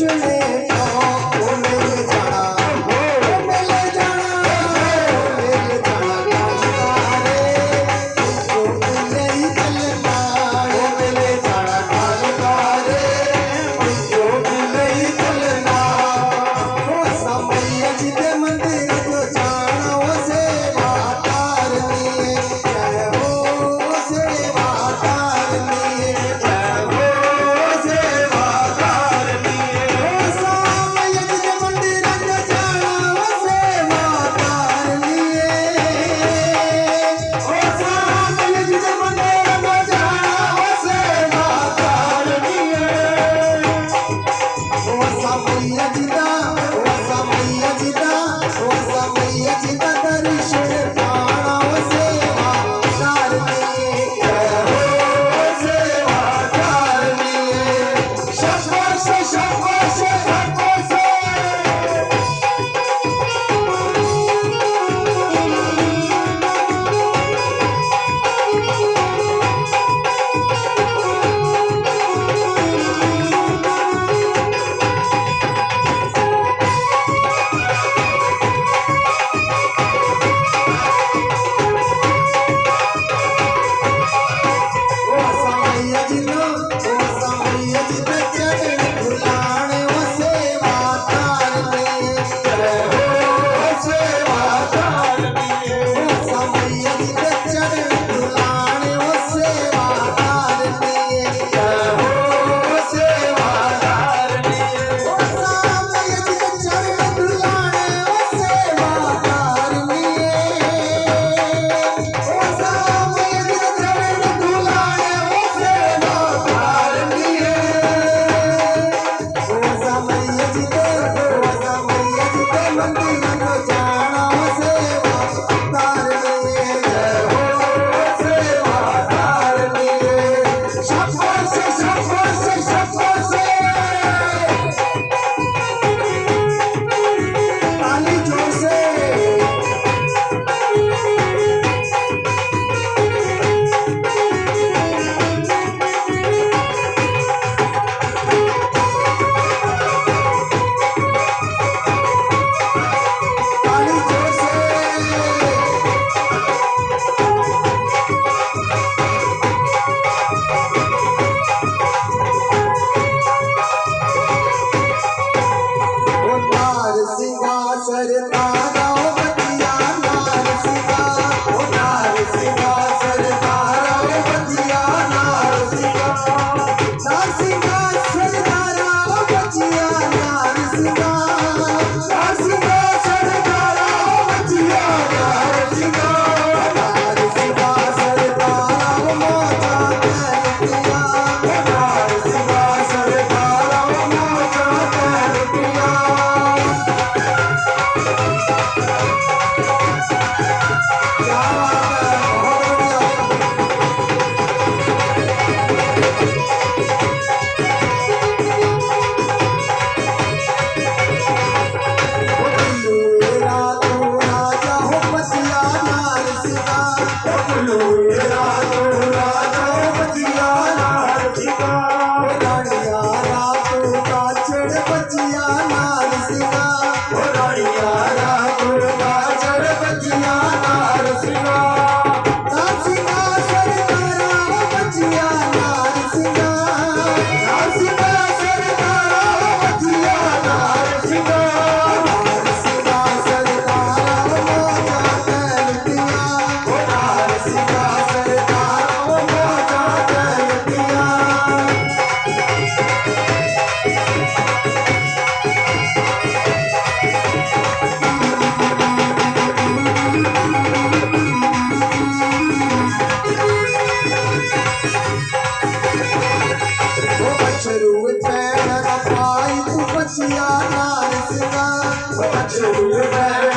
naturally. Radha Goodbye.